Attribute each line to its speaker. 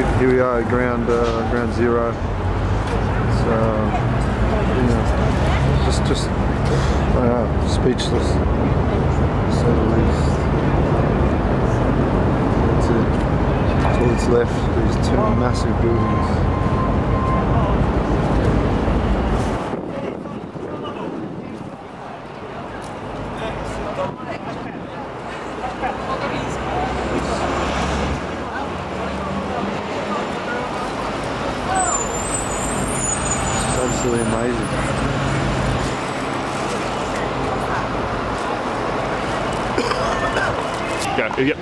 Speaker 1: here, here we are, at ground uh, ground zero. It's, uh, you know, just just speechless. to least. That's it. That's all that's left. These two massive buildings. Absolutely amazing.
Speaker 2: Yeah, yeah.